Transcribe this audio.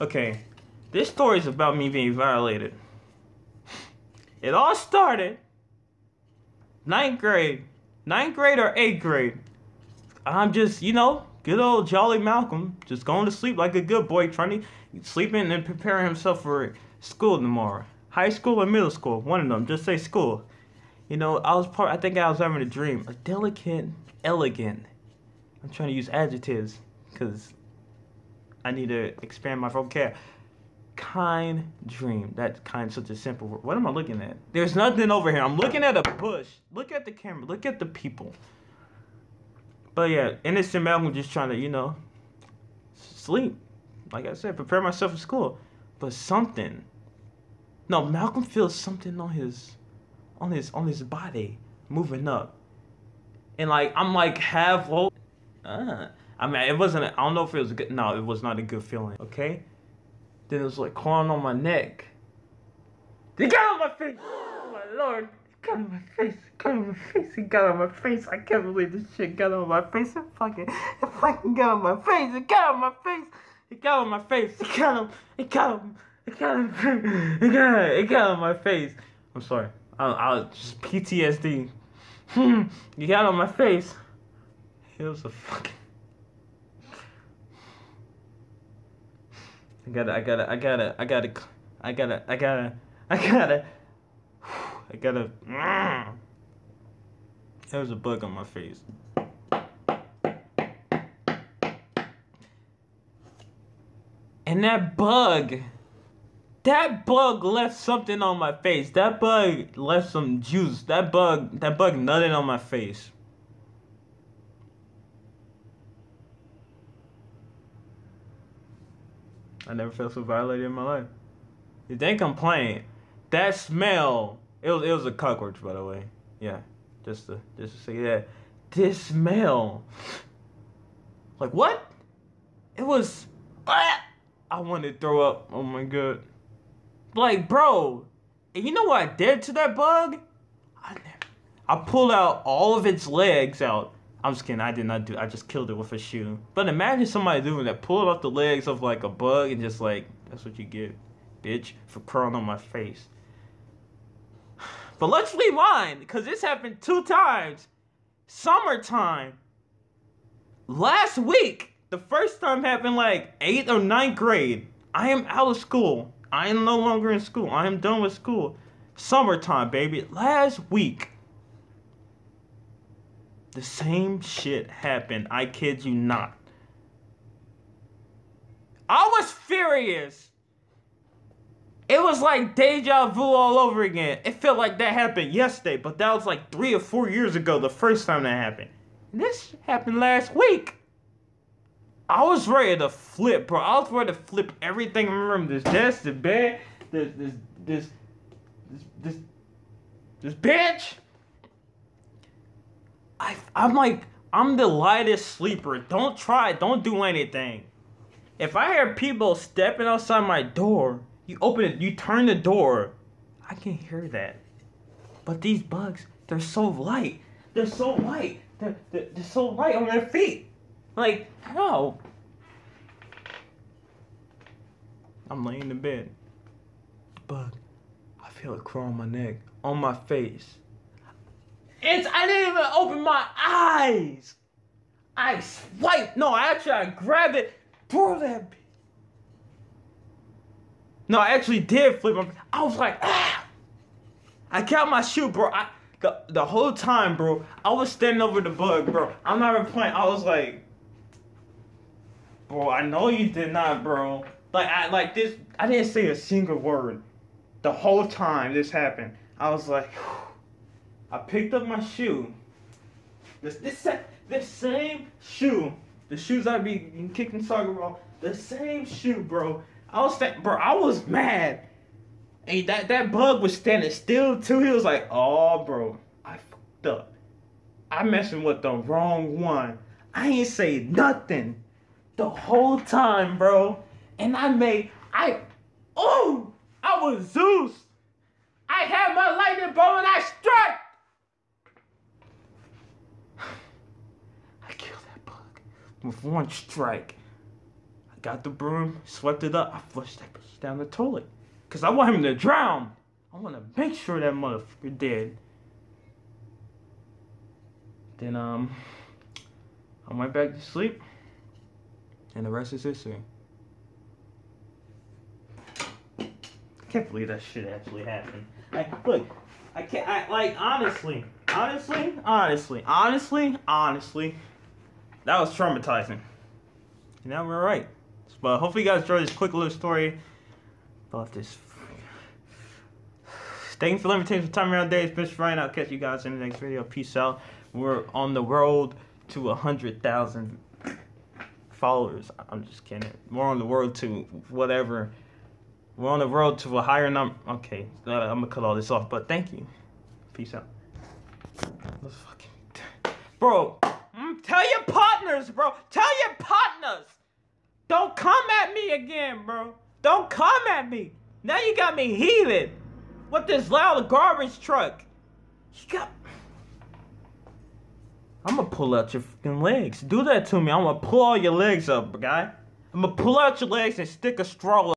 Okay, this story is about me being violated. It all started ninth grade, ninth grade or eighth grade. I'm just, you know, good old jolly Malcolm, just going to sleep like a good boy, trying to sleeping and preparing himself for school tomorrow. High school or middle school, one of them. Just say school. You know, I was part. I think I was having a dream, a delicate, elegant. I'm trying to use adjectives because I need to expand my vocab. Kind dream. That kind such a simple word. What am I looking at? There's nothing over here. I'm looking at a bush. Look at the camera. Look at the people. But yeah, innocent Malcolm just trying to, you know, sleep. Like I said, prepare myself for school. But something. No, Malcolm feels something on his on his on his body moving up. And like I'm like half woke. Uh, I mean it wasn't I don't know if it was good no, it was not a good feeling, okay? Then it was like crawling on my neck. He got on my face! Oh my lord! He got on my face! He got on my face! He got on my face! I can't believe this shit got on my face! It fucking, it fucking got on my face! It got on my face! It got on my face! It got on, it got on, it got on, it got, it got on my face! I'm sorry. I, I was just PTSD. Hmm, you got on my face. It was a fucking. I gotta, I gotta, I gotta, I gotta, I gotta, I gotta, I gotta, I gotta. Mm. There was a bug on my face. And that bug, that bug left something on my face. That bug left some juice. That bug, that bug nutted on my face. I never felt so violated in my life. You didn't complain. That smell. It was it was a cockroach, by the way. Yeah, just to just to say that. This smell. Like what? It was. Ah! I wanted to throw up. Oh my god. Like, bro, you know what I did to that bug? I. I pulled out all of its legs out. I'm just kidding. I did not do. I just killed it with a shoe. But imagine somebody doing that, pulling off the legs of like a bug and just like that's what you get, bitch, for crawling on my face. But let's rewind because this happened two times. Summertime. Last week, the first time happened like eighth or ninth grade. I am out of school. I am no longer in school. I am done with school. Summertime, baby. Last week. The same shit happened. I kid you not. I was furious. It was like deja vu all over again. It felt like that happened yesterday, but that was like three or four years ago, the first time that happened. This happened last week. I was ready to flip, bro. I was ready to flip everything room. This desk, the bed, this, this, this, this, this, this. I, I'm like, I'm the lightest sleeper. Don't try. Don't do anything. If I hear people stepping outside my door, you open it, you turn the door. I can hear that. But these bugs, they're so light. They're so light. They're, they're, they're so light on their feet. Like, how? I'm laying in bed. Bug. I feel it crawl on my neck, on my face. It's I didn't even open my eyes. I swipe. No, I actually I grabbed it. Bro, that. No, I actually did flip. I was like, ah. I got my shoe, bro. I the, the whole time, bro. I was standing over the bug, bro. I'm not even playing. I was like, bro. I know you did not, bro. Like I like this. I didn't say a single word. The whole time this happened, I was like. Whew. I picked up my shoe. This this same shoe, the shoes I be kicking soccer ball, the same shoe, bro. I was bro, I was mad. And that that bug was standing still too. He was like, "Oh, bro, I fucked up. I messing with the wrong one. I ain't say nothing the whole time, bro. And I made I, oh, I was Zeus. I had my lightning bolt and I struck. I killed that bug with one strike. I got the broom, swept it up. I flushed that bitch down the toilet. Cause I want him to drown. I want to make sure that motherfucker dead. Then um, I went back to sleep, and the rest is history. I can't believe that shit actually happened. Like, look, I can't. I like honestly, honestly, honestly, honestly, honestly. That was traumatizing. And now we're right. But hopefully you guys enjoyed this quick little story about this. Thank you for limiting for time around days. Bitch Ryan. I'll catch you guys in the next video. Peace out. We're on the road to a hundred thousand followers. I'm just kidding. We're on the road to whatever. We're on the road to a higher number. Okay, uh, I'm gonna cut all this off. But thank you. Peace out. Let's fucking, bro. Tell your partners, bro. Tell your partners. Don't come at me again, bro. Don't come at me. Now you got me heated with this loud garbage truck. You got. I'm gonna pull out your fucking legs. Do that to me. I'm gonna pull all your legs up, guy. I'm gonna pull out your legs and stick a straw